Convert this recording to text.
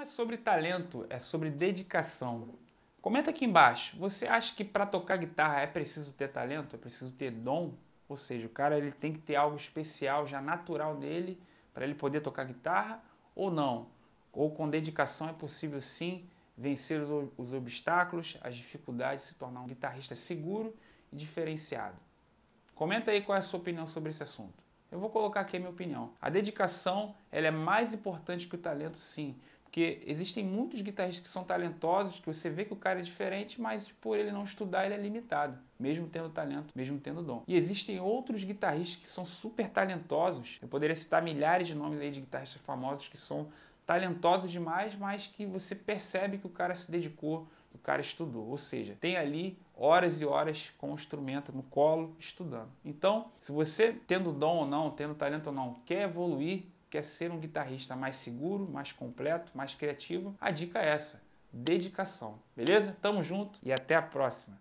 Não é sobre talento, é sobre dedicação. Comenta aqui embaixo. Você acha que para tocar guitarra é preciso ter talento? É preciso ter dom? Ou seja, o cara ele tem que ter algo especial, já natural nele, para ele poder tocar guitarra ou não? Ou com dedicação é possível sim vencer os obstáculos, as dificuldades, se tornar um guitarrista seguro e diferenciado. Comenta aí qual é a sua opinião sobre esse assunto. Eu vou colocar aqui a minha opinião. A dedicação ela é mais importante que o talento, sim. Porque existem muitos guitarristas que são talentosos, que você vê que o cara é diferente, mas por ele não estudar, ele é limitado, mesmo tendo talento, mesmo tendo dom. E existem outros guitarristas que são super talentosos. Eu poderia citar milhares de nomes aí de guitarristas famosos que são talentosos demais, mas que você percebe que o cara se dedicou, que o cara estudou. Ou seja, tem ali horas e horas com o instrumento no colo, estudando. Então, se você tendo dom ou não, tendo talento ou não, quer evoluir, quer ser um guitarrista mais seguro, mais completo, mais criativo, a dica é essa: dedicação. Beleza? Tamo junto e até a próxima.